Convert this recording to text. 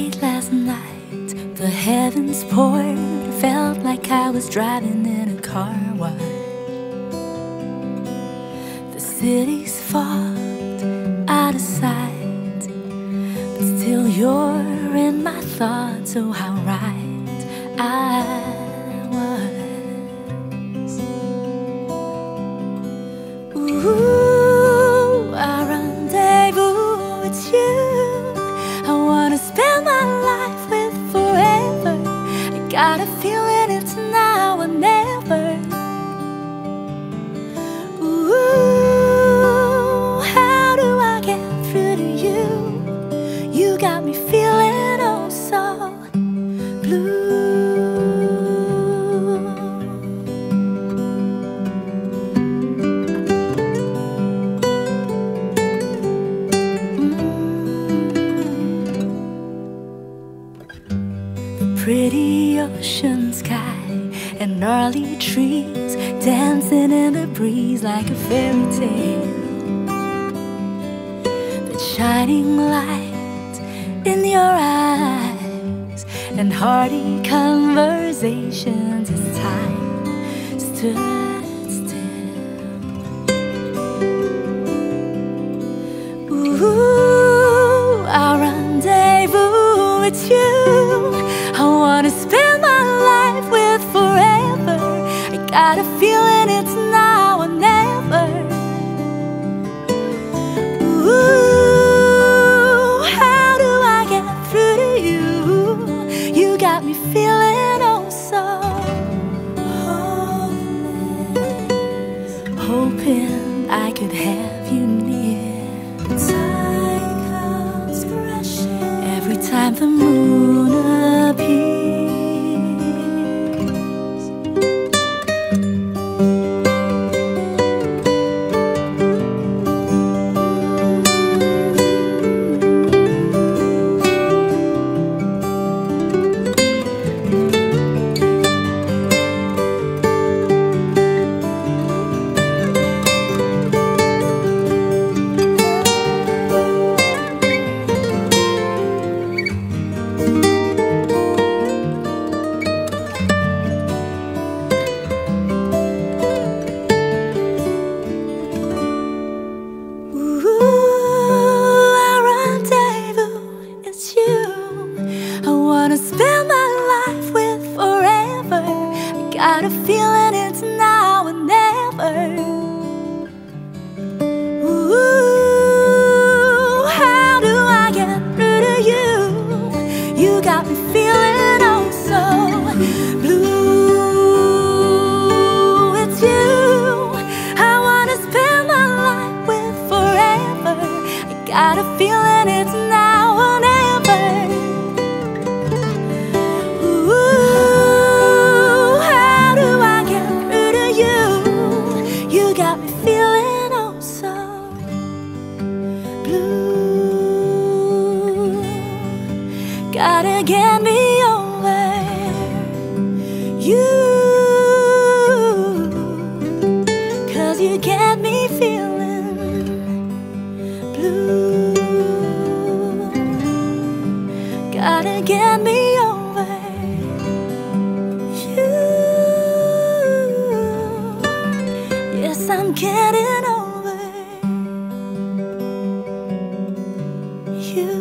late last night. The heavens poured, felt like I was driving in a car wash. The city's fogged, out of sight, but still you're in my thoughts. Oh, how right I pretty ocean sky and gnarly trees dancing in the breeze like a fairy tale. The shining light in your eyes and hearty conversations as time stood got a feeling it's now or never. Ooh, how do I get through to you? You got me feeling oh so hopeless, hoping I could have you near. Time comes crashing every time the moon I got a got me feeling oh so blue. Gotta get me over you. Getting over you.